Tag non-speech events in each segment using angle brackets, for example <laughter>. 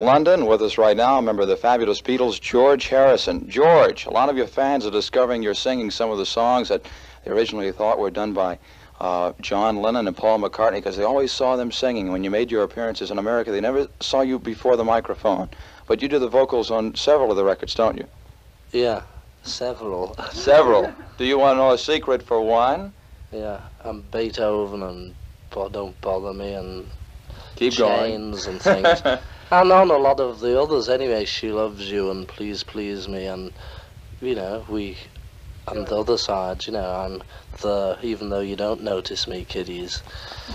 London with us right now, a member of the fabulous Beatles, George Harrison. George, a lot of your fans are discovering you're singing some of the songs that they originally thought were done by uh, John Lennon and Paul McCartney because they always saw them singing. When you made your appearances in America, they never saw you before the microphone. But you do the vocals on several of the records, don't you? Yeah, several. <laughs> Several. do you want to know a secret for one? Yeah, and Beethoven and Don't Bother Me and Keep going. Chains and things. <laughs> and on a lot of the others anyway, She Loves You and Please Please Me and, you know, we, and the other side, you know, and the Even Though You Don't Notice Me Kiddies.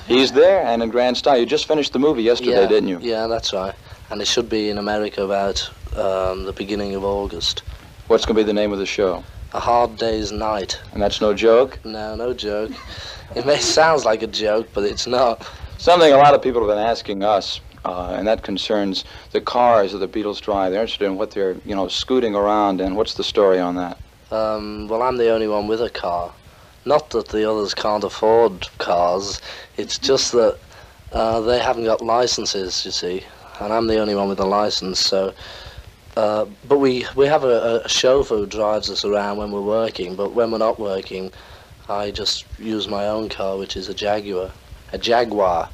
He's there and in grand style. You just finished the movie yesterday, yeah, didn't you? Yeah, that's right. And it should be in America about um, the beginning of August. What's going to be the name of the show? A Hard Day's Night. And that's no joke? No, no joke. It may sound like a joke, but it's not. Something a lot of people have been asking us, uh, and that concerns the cars that the Beatles drive. They're interested in what they're, you know, scooting around, and what's the story on that? Um, well, I'm the only one with a car. Not that the others can't afford cars. It's just that uh, they haven't got licenses, you see, and I'm the only one with a license. So, uh, but we we have a, a chauffeur who drives us around when we're working. But when we're not working, I just use my own car, which is a Jaguar, a Jaguar.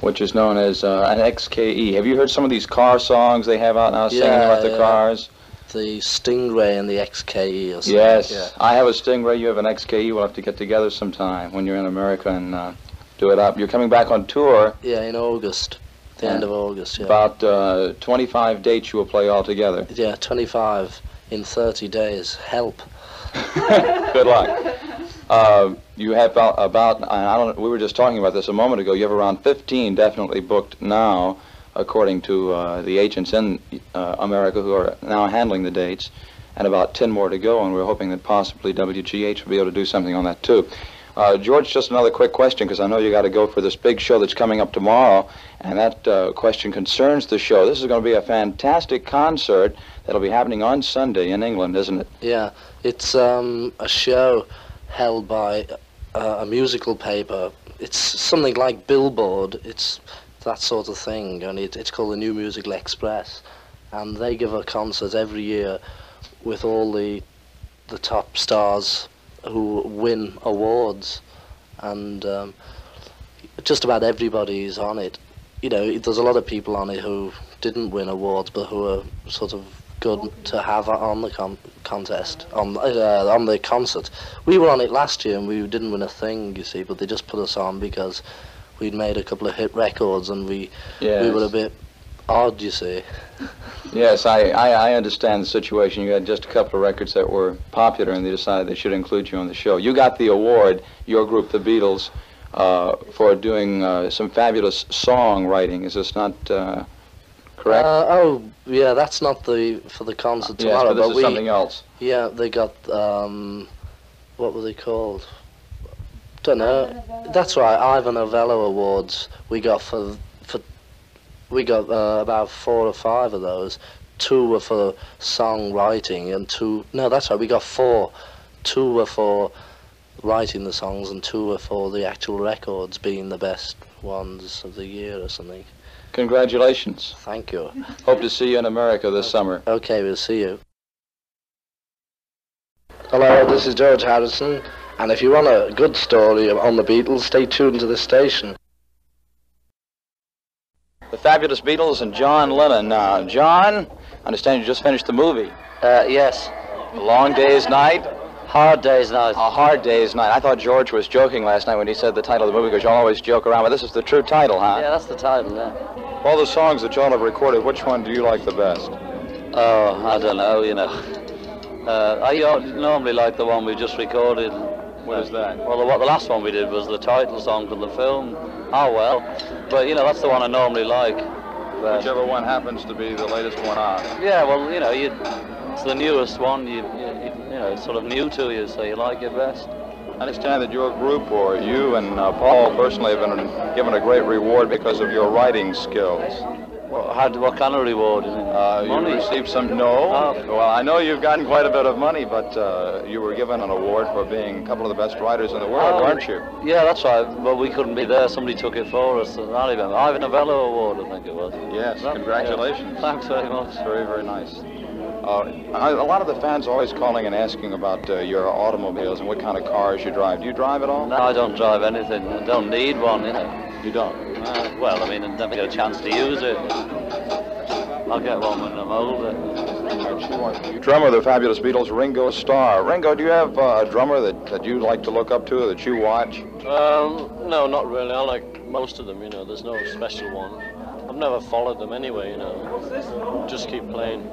Which is known as uh, an XKE. Have you heard some of these car songs they have out now singing Yeah, about the yeah. cars? The Stingray and the XKE or something. Yes. Yeah. I have a Stingray. You have an XKE. We'll have to get together sometime when you're in America and uh, do it up. You're coming back on tour. Yeah, in August, the end of August. Yeah. About uh, 25 dates you will play all together. Yeah, 25 in 30 days. Help. <laughs> Good luck. Uh, you have about, about I don't. We were just talking about this a moment ago. You have around 15 definitely booked now, according to uh, the agents in uh, America who are now handling the dates, and about 10 more to go. And we're hoping that possibly WGH will be able to do something on that too. Uh, George, just another quick question because I know you got to go for this big show that's coming up tomorrow, and that uh, question concerns the show. This is going to be a fantastic concert that'll be happening on Sunday in England, isn't it? Yeah, it's um, a show held by uh, a musical paper. It's something like Billboard. It's that sort of thing, and it, it's called the New Musical Express. And they give a concert every year with all the the top stars who win awards, and um, just about everybody is on it. You know, there's a lot of people on it who didn't win awards, but who are sort of good to have on the con- contest, on uh, on the concert. We were on it last year and we didn't win a thing, you see, but they just put us on because we'd made a couple of hit records and we we were a bit odd, you see. Yes, I, I, I understand the situation. You had just a couple of records that were popular, and they decided they should include you on the show. You got the award, your group, the Beatles, uh, for doing uh, some fabulous songwriting. Is this not uh, correct? Uh, oh, yeah, that's not the for the concert yes, tomorrow, but this is we something else. yeah they got um, what were they called? Don't know. That's right, Ivor Novello Awards. We got for for we got uh, about four or five of those. Two were for songwriting, and two no, that's right. We got four. Two were for writing the songs, and two were for the actual records being the best ones of the year or something. Congratulations. Thank you. Hope to see you in America this summer. Okay, we'll see you. Hello, this is George Harrison, and if you want a good story on the Beatles, stay tuned to this station. The fabulous Beatles and John Lennon. Now, John, I understand you just finished the movie. Uh, yes. A long day's night, Hard day's night. a hard day's night. I thought George was joking last night when he said the title of the movie because you always joke around, but this is the true title, huh? Yeah, that's the title, yeah. All the songs that y'all have recorded, which one do you like the best? Oh, I don't know, you know. Uh, I uh, normally like the one we just recorded. What is that? Well, the, what the last one we did was the title song for the film. Oh, well. But, you know, that's the one I normally like. But, Whichever one happens to be the latest one on. yeah, well, you know, you, it's the newest one. You, you, you know, it's sort of new to you, so you like it best. I understand that your group, or you and uh, Paul personally, have been given a great reward because of your writing skills. Well, how, what kind of reward? Uh, you received some. No. Oh. Well, I know you've gotten quite a bit of money, but uh, you were given an award for being a couple of the best writers in the world, Oh. weren't you? Yeah, that's right. But we couldn't be there. Somebody took it for us. I remember. Ivor Novello Award, I think it was. Yes. Well, Congratulations. yeah. Thanks very much. Very, very nice. Uh, I- a lot of the fans always calling and asking about uh, your automobiles and what kind of cars you drive. Do you drive at all? No, I don't drive anything. I don't need one, you know. You don't. Uh, well, I mean, I never get a chance to use it. I'll get one when I'm older. Drummer of the Fabulous Beatles, Ringo Starr. Ringo, do you have uh, a drummer that, that you like to look up to, or that you watch? Um, no, not really. I like most of them, you know. There's no special one. I've never followed them anyway, you know. Just keep playing.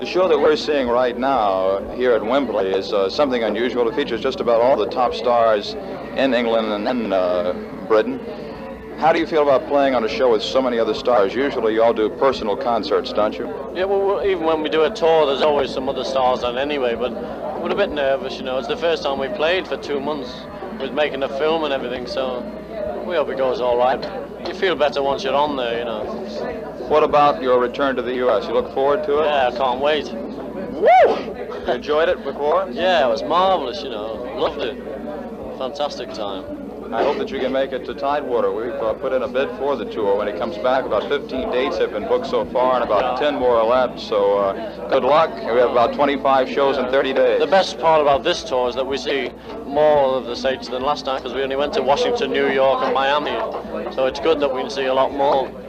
The show that we're seeing right now here at Wembley is uh, something unusual. It features just about all the top stars in England and in uh, Britain. How do you feel about playing on a show with so many other stars? Usually you all do personal concerts, don't you? Yeah, well, even when we do a tour, there's always some other stars on anyway, but we're a bit nervous, you know. It's the first time we played for two months with making a film and everything, so we hope it goes all right. You feel better once you're on there, you know. What about your return to the U.S.? You look forward to it? Yeah, I can't wait. You enjoyed it before? Yeah, it was marvelous, you know. Loved it. Fantastic time. I hope that you can make it to Tidewater. We've uh, put in a bid for the tour. When it comes back, about 15 dates have been booked so far and about 10 more are left. So uh, good luck. We have about 25 shows in 30 days. The best part about this tour is that we see more of the states than last time because we only went to Washington, New York, and Miami. So it's good that we can see a lot more.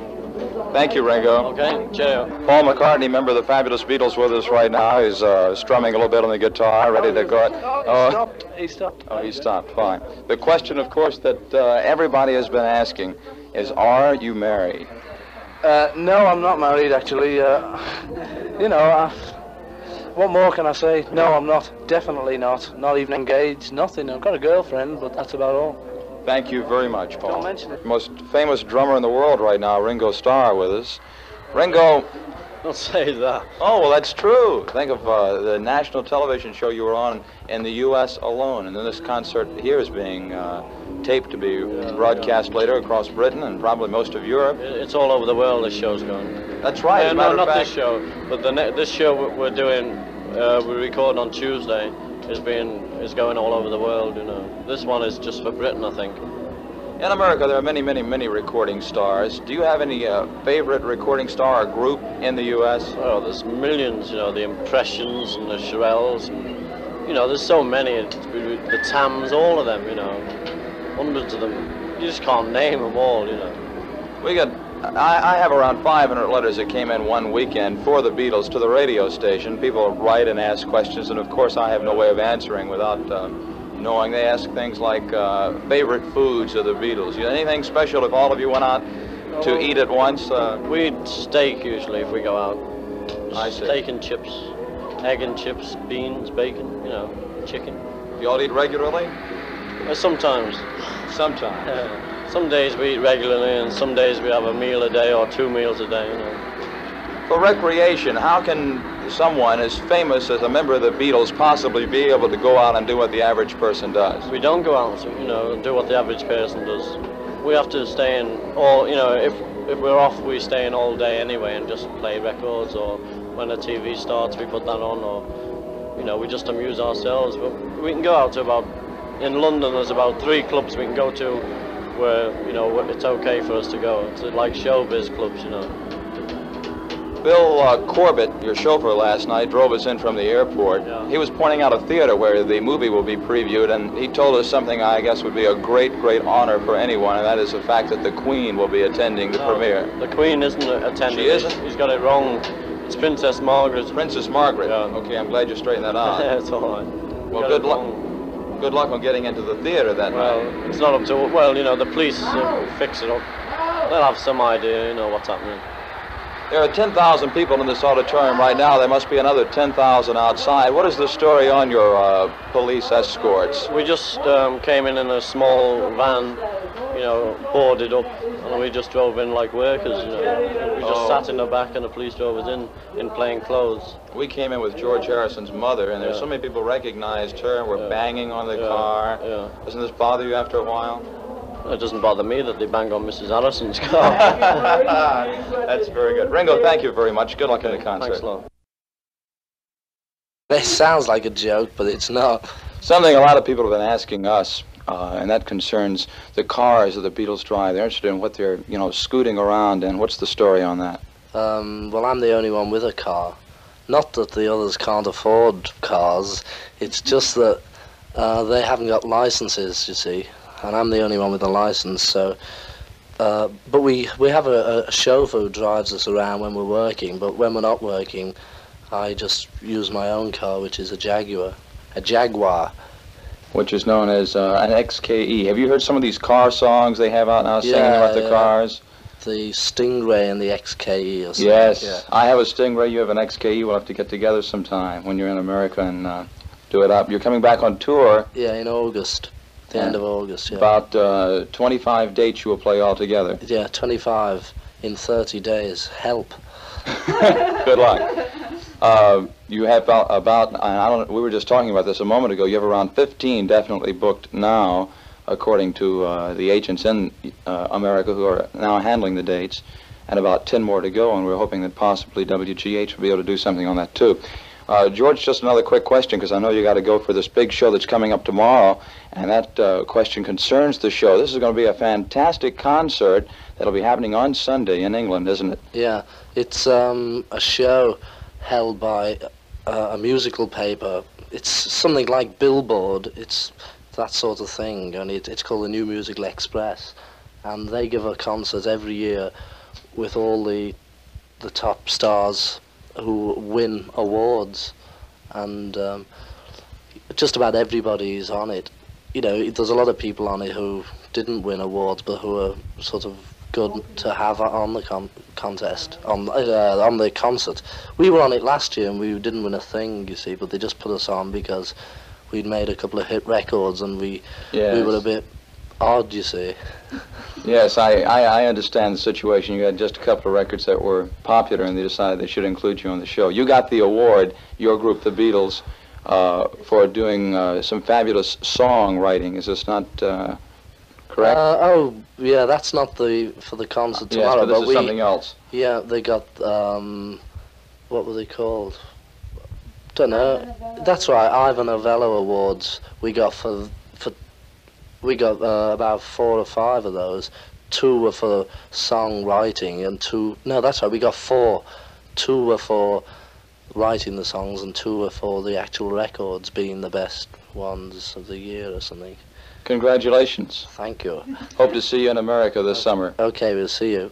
Thank you, Ringo. Okay, cheerio. Paul McCartney, member of the Fabulous Beatles, with us right now. He's uh, strumming a little bit on the guitar, ready to go. Oh, He stopped. oh, he stopped. Fine. The question, of course, that uh, everybody has been asking is, are you married? Uh, no, I'm not married actually. Uh, you know, I, what more can I say? No, I'm not. Definitely not. Not even engaged. Nothing. I've got a girlfriend, but that's about all. Thank you very much, Paul. Don't mention it. Most famous drummer in the world right now, Ringo Starr, with us. Ringo, Don't say that. oh, well, that's true. Think of uh, the national television show you were on in the U.S. alone, and then this concert here is being uh, taped to be broadcast later across Britain and probably most of Europe. It's all over the world. This show's going. That's right. as a no, matter not of this show, but the ne- this show we- we're doing, uh, we record on Tuesday, is being is going all over the world. You know, this one is just for Britain, I think. In America, there are many, many, many recording stars. Do you have any uh, favorite recording star or group in the U.S.? Oh, there's millions. You know, the Impressions and the Shirelles, and you know, there's so many. The Tams, all of them. You know, hundreds of them. You just can't name them all. You know. We got. I, I have around 500 letters that came in one weekend for the Beatles to the radio station. People write and ask questions, and of course, I have no way of answering without uh, knowing. They ask things like uh, favorite foods of the Beatles. You know, anything special if all of you went out to eat at once? Uh, We eat steak usually if we go out. I see. Steak and chips, egg and chips, beans, bacon. You know, chicken. you all eat regularly? Uh, sometimes. Sometimes. Some days we eat regularly, and some days we have a meal a day or two meals a day. You know. For recreation, how can someone as famous as a member of the Beatles possibly be able to go out and do what the average person does? We don't go out, and, you know, do what the average person does. We have to stay in, or you know, if if we're off, we stay in all day anyway, and just play records, or when the TV starts, we put that on, or you know, we just amuse ourselves. But we can go out to about in London. There's about three clubs we can go to where you know it's okay for us to go. It's like showbiz clubs, you know. Bill uh, Corbett, your chauffeur last night, drove us in from the airport. Yeah. He was pointing out a theater where the movie will be previewed, and he told us something I guess would be a great, great honor for anyone, and that is the fact that the Queen will be attending the No, premiere. The Queen isn't attending. She isn't? He's got it wrong. It's Princess Margaret. Princess Margaret. Yeah. Okay, I'm glad you straightened that out. <laughs> it's all right. Well, good luck. Good luck on getting into the theater that Well, night. it's not up to. Well, you know, the police uh, fix it up. They'll have some idea, you know, what's happening. There are 10,000 people in this auditorium right now. There must be another 10,000 outside. What is the story on your uh, police escorts? We just um, came in in a small van, you know, boarded up, and we just drove in like workers, you know. We just Oh. sat in the back, and the police drove us in in plain clothes. We came in with George Harrison's mother, and there's Yeah. so many people recognized her and were Yeah. banging on the Yeah, car. yeah. Doesn't this bother you after a while? It doesn't bother me that they bang on Mrs. Harrison's car. <laughs> That's very good. Ringo, thank you very much. Good luck in the concert. Thanks a lot. It sounds like a joke, but it's not. Something a lot of people have been asking us, uh, and that concerns the cars that the Beatles drive. They're interested in what they're, you know, scooting around, and what's the story on that? Um, well, I'm the only one with a car. Not that the others can't afford cars. It's just that uh, they haven't got licenses, you see, and I'm the only one with a license. So, uh, but we we have a, a chauffeur who drives us around when we're working. But when we're not working, I just use my own car, which is a Jaguar, a Jaguar. Which is known as uh, an XKE. Have you heard some of these car songs they have out now singing Yeah, about the yeah. cars? The Stingray and the XKE or something. Yes. Yeah. I have a Stingray. You have an XKE. We'll have to get together sometime when you're in America and uh, do it up. You're coming back on tour. Yeah, in August, the end of August. Yeah. About uh, 25 dates you will play all together. Yeah, 25 in 30 days. Help. <laughs> Good luck. Uh, you have about, about, I don't, we were just talking about this a moment ago. You have around 15 definitely booked now, according to uh, the agents in uh, America who are now handling the dates, and about 10 more to go. And we're hoping that possibly WGH will be able to do something on that too. Uh, George, just another quick question because I know you got to go for this big show that's coming up tomorrow, and that uh, question concerns the show. This is going to be a fantastic concert that'll be happening on Sunday in England, isn't it? Yeah, it's um, a show held by uh, a musical paper. It's something like Billboard. It's that sort of thing, and it, it's called the New Musical Express. And they give a concert every year with all the the top stars who win awards, and um, just about everybody is on it. You know, there's a lot of people on it who didn't win awards, but who are sort of good to have on the con- contest, on uh, on the concert. We were on it last year and we didn't win a thing, you see, but they just put us on because we'd made a couple of hit records and we we were a bit odd, you see. Yes, I, I, I understand the situation. You had just a couple of records that were popular, and they decided they should include you on the show. You got the award, your group, the Beatles, uh, for doing uh, some fabulous songwriting. Is this not uh, correct? Uh, oh, yeah, that's not the for the concert yes, tomorrow, but this is we something else. yeah they got um, what were they called? Don't know. That's right, Ivor Novello Awards. We got for for we got uh, about four or five of those. Two were for songwriting and two no, that's right. We got four. Two were for writing the songs and two were for the actual records being the best ones of the year or something. Congratulations. Thank you. Hope to see you in America this summer. Okay, we'll see you.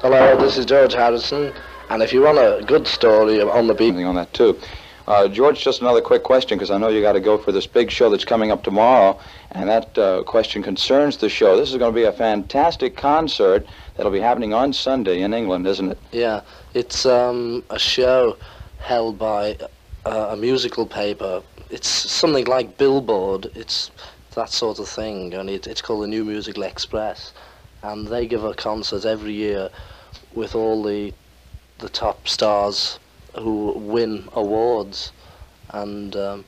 Hello, this is George Harrison, and if you want a good story on the beat, Something on that too. Uh, George, just another quick question because I know you got to go for this big show that's coming up tomorrow, and that uh, question concerns the show. This is going to be a fantastic concert that'll be happening on Sunday in England, isn't it? yeah, it's um, a show held by uh, a musical paper. It's something like Billboard. It's that sort of thing, and it, it's called the New Musical Express, and they give a concert every year with all the the top stars who win awards, and um,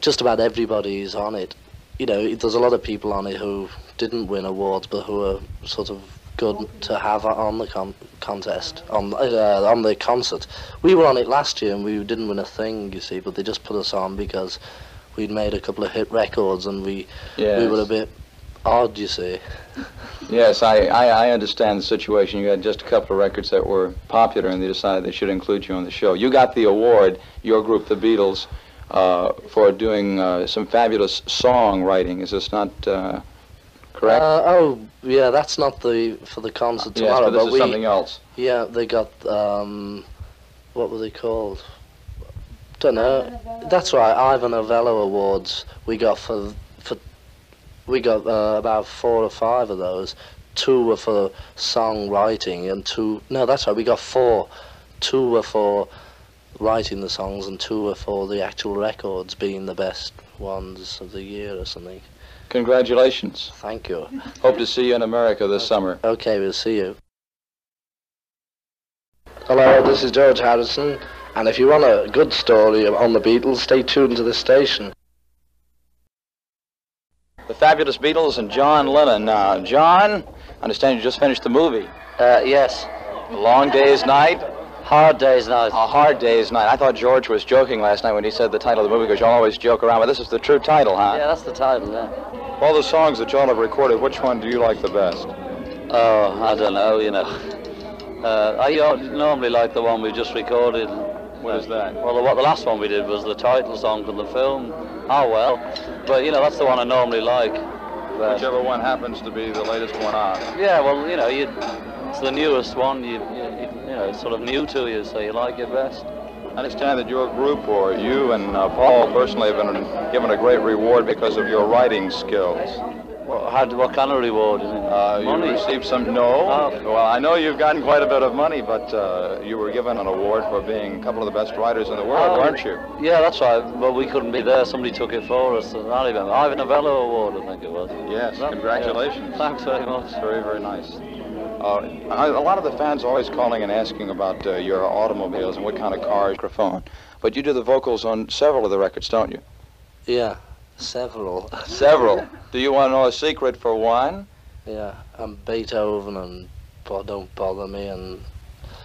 just about everybody's on it. You know, there's a lot of people on it who didn't win awards, but who are sort of good to have on the con- contest, on uh, on the concert. We were on it last year and we didn't win a thing, you see, but they just put us on because we'd made a couple of hit records and we Yes. we were a bit odd, you see. Yes, I, I, I understand the situation. You had just a couple of records that were popular, and they decided they should include you on the show. You got the award, your group, the Beatles, uh, for doing uh, some fabulous songwriting. Is this not uh, correct? Uh, oh, yeah, that's not the for the concert yes, tomorrow, but this is we something else. yeah they got um, what were they called? Don't know. That's right, Ivor Novello Awards. We got for we got uh, about four or five of those. Two were for songwriting and two no, that's right. We got four. Two were for writing the songs and two were for the actual records being the best ones of the year or something. Congratulations. Thank you. Hope to see you in America this summer. Okay, we'll see you. Hello, this is George Harrison, and if you want a good story on the Beatles, stay tuned to this station. The fabulous Beatles and John Lennon. Now, John, I understand you just finished the movie. Uh, yes. A long day's night. Hard day's night. A hard day's night. I thought George was joking last night when he said the title of the movie because you always joke around, but this is the true title, huh? Yeah, that's the title, yeah. All the songs that y'all have recorded, which one do you like the best? Oh, I don't know, you know. Uh, I uh, normally like the one we just recorded. What is that? Well, the, what the last one we did was the title song of the film. <laughs> Oh well, but you know that's the one I normally like. But, Whichever one happens to be the latest one out. yeah, well, you know, you, it's the newest one. You, you, you, you know, it's sort of new to you, so you like it best. I understand that your group, or you and uh, Paul personally, have been given a great reward because of your writing skills. What, how, what kind of reward? Uh, you Money? received some. No. Oh. Well, I know you've gotten quite a bit of money, but uh, you were given an award for being a couple of the best writers in the world, Oh. weren't you? Yeah, that's right. But we couldn't be there. Somebody took it for us. I remember. Ivor Novello Award, I think it was. Yes. That- Congratulations. yeah. Thanks very much. Very, very nice. Uh, a lot of the fans are always calling and asking about uh, your automobiles and what kind of cars, microphone. But you do the vocals on several of the records, don't you? Yeah, several. <laughs> Several. do you want to know a secret for one? Yeah, and Beethoven and Bo- Don't Bother Me and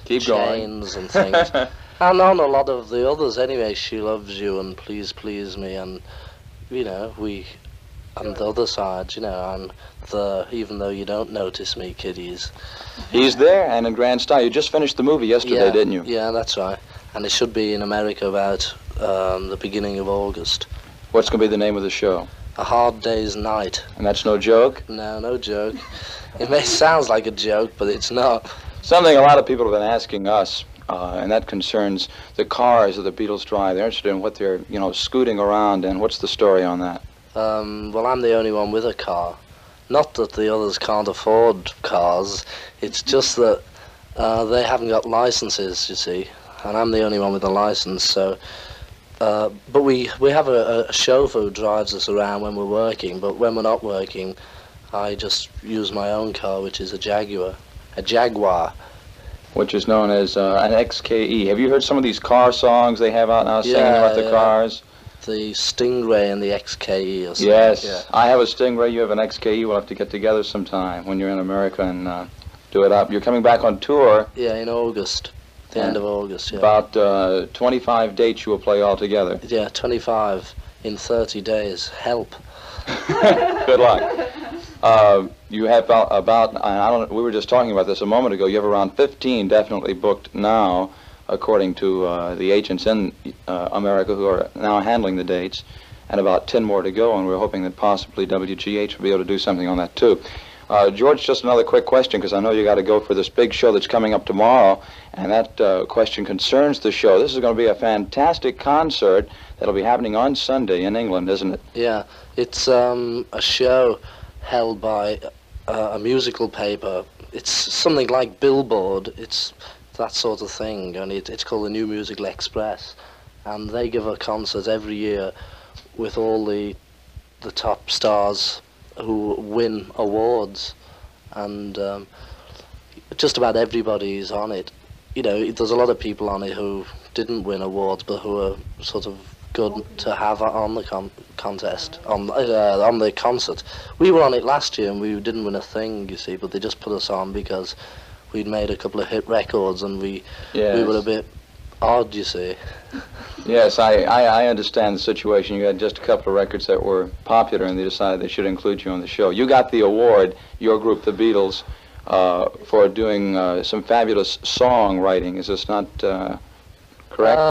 Keep going. Chains and things. <laughs> and on a lot of the others anyway, She Loves You and Please Please Me and, you know, we, and the other sides, you know, and the Even Though You Don't Notice Me Kiddies. He's there and in grand style. You just finished the movie yesterday, yeah, didn't you? Yeah, that's right. And it should be in America about um, the beginning of August. What's going to be the name of the show? A Hard Day's Night. And that's no joke. No, no joke. It may sound like a joke, but it's not. Something a lot of people have been asking us, uh, and that concerns the cars that the Beatles drive. They're interested in what they're, you know, scooting around and what's the story on that? Um, well, I'm the only one with a car. Not that the others can't afford cars. It's just that uh, they haven't got licenses, you see, and I'm the only one with a license. So, uh, but we we have a, a chauffeur who drives us around when we're working. But when we're not working, I just use my own car, which is a Jaguar, a Jaguar. Which is known as uh, an XKE. Have you heard some of these car songs they have out now singing Yeah, about the yeah. cars? The Stingray and the XKE or something. Yes. Yeah. I have a Stingray. You have an XKE. We'll have to get together sometime when you're in America and uh, do it up. You're coming back on tour. Yeah, in August, the end of August. Yeah. About uh, 25 dates you will play all together. Yeah, 25 in 30 days. Help. <laughs> Good luck. Uh, you have about, about, I don't, we were just talking about this a moment ago, you have around 15 definitely booked now, according to uh, the agents in uh, America who are now handling the dates, and about 10 more to go, and we're hoping that possibly WGH will be able to do something on that too. Uh, George, just another quick question, because I know you got to go for this big show that's coming up tomorrow, and that uh, question concerns the show. This is going to be a fantastic concert that'll be happening on Sunday in England, isn't it? Yeah, it's um, a show held by uh, a musical paper. It's something like Billboard. It's that sort of thing, and it, it's called the New Musical Express. And they give a concert every year with all the the top stars who win awards, and um, just about everybody is on it. You know, there's a lot of people on it who didn't win awards, but who are sort of good to have on the con- contest, on uh, on the concert. We were on it last year and we didn't win a thing, you see, but they just put us on because we'd made a couple of hit records and we we were a bit odd, you see. Yes, I, I, I understand the situation. You had just a couple of records that were popular, and they decided they should include you on the show. You got the award, your group, the Beatles, uh, for doing uh, some fabulous songwriting. Is this not uh, correct? Uh,